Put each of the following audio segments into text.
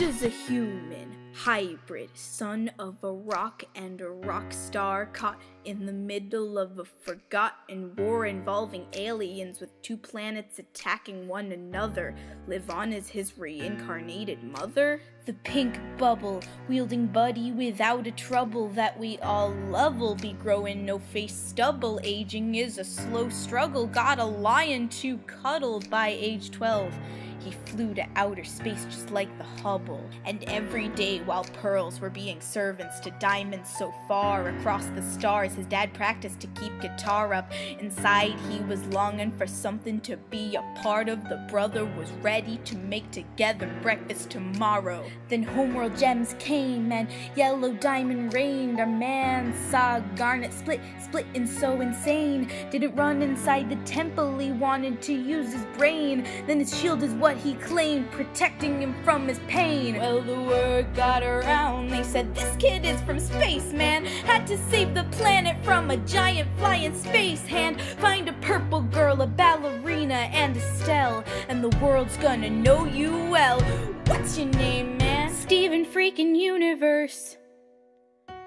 does a human hybrid son of a rock and a rock star caught in the middle of a forgotten war involving aliens with two planets attacking one another live on as his reincarnated mother? The pink bubble, wielding buddy without a trouble that we all love will be growing no face stubble. Aging is a slow struggle, got a lion to cuddle by age 12. He flew to outer space just like the Hubble. And every day while pearls were being servants to diamonds so far across the stars, his dad practiced to keep guitar up. Inside he was longing for something to be a part of. The brother was ready to make together breakfast tomorrow. Then homeworld gems came and yellow diamond rained. Our man saw garnet split, split and so insane. Didn't run inside the temple, he wanted to use his brain. Then his shield is what he claimed, protecting him from his pain. Well, the word got around, they said this kid is from space, man. Had to save the planet from a giant flying space hand. Find a purple girl, a ballerina, and Estelle, and the world's gonna know you well. What's your name, man? Steven Freaking Universe.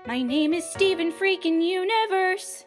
My name is Steven Freaking Universe.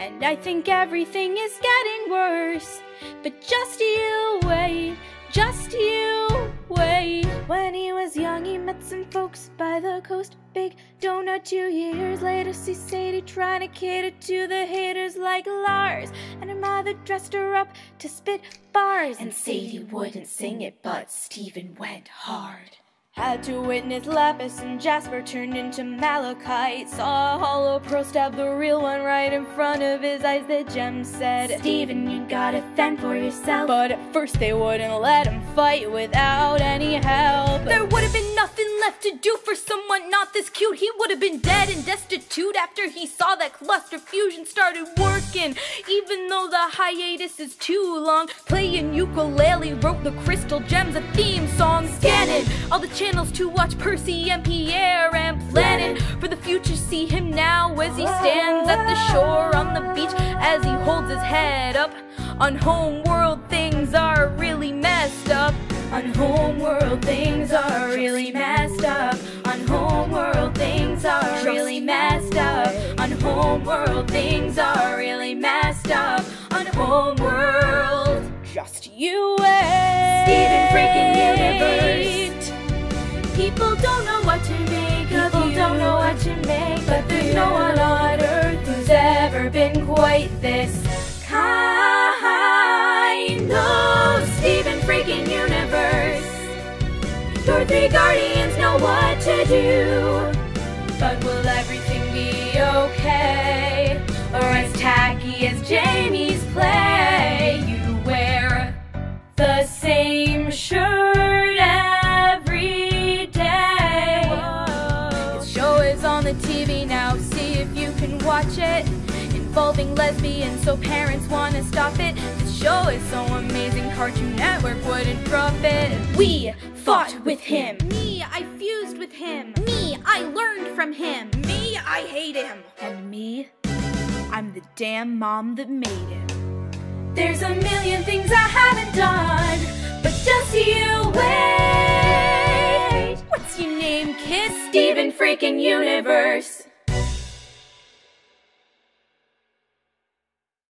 And I think everything is getting worse. But just you wait, just you wait. When he was young, he met some folks by the coast. Big donut two years later, see Sadie trying to cater to the haters like Lars. And her mother dressed her up to spit bars. And Sadie wouldn't sing it, but Steven went hard. Had to witness Lapis and Jasper turned into Malachite. Saw a Holo-Pearl stab the real one right in front of his eyes. The gem said, Steven, you gotta fend for yourself. But at first they wouldn't let him fight without any help. There would have been nothing left to do for someone not this cute. He would have been dead and destitute after he saw that cluster fusion started working. Even though the hiatus is too long, playing ukulele wrote the crystal gems a theme song. Scanning all the channels to watch Percy and Pierre and planning for the future. See him now as he stands at the shore on the beach as he holds his head up. On home world, things are really messed up. On home world, things are really messed up. On home world, things are really messed up. On home world, things are really messed up. On home world, just you wait. Steven freaking Universe. People don't know what to make of People you. don't know what to make But there's no one on earth who's ever been quite this do. But will everything be okay? Or as tacky as Jamie's play? You wear the same shirt every day. His show is on the TV now, see if you can watch it. Involving lesbians, so parents wanna stop it. This show is so amazing, Cartoon Network wouldn't drop it. We fought with him. Me, I with him. Me, I learned from him. Me, I hate him. And me, I'm the damn mom that made him. There's a million things I haven't done, but just you wait. What's your name, kid? Steven freaking Universe.